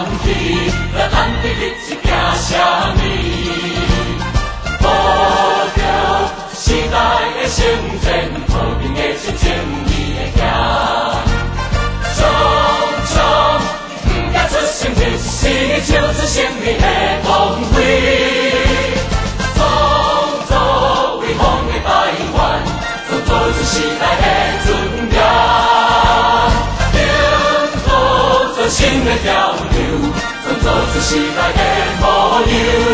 放弃，那咱的日子行啥物？保着时代的圣前，和平的心，正义的行。匆匆，不敢出声，一时就是胜利的光辉。创造辉煌的台湾，创造出时代的尊严。迎合最新的潮流，创造出时代的模样。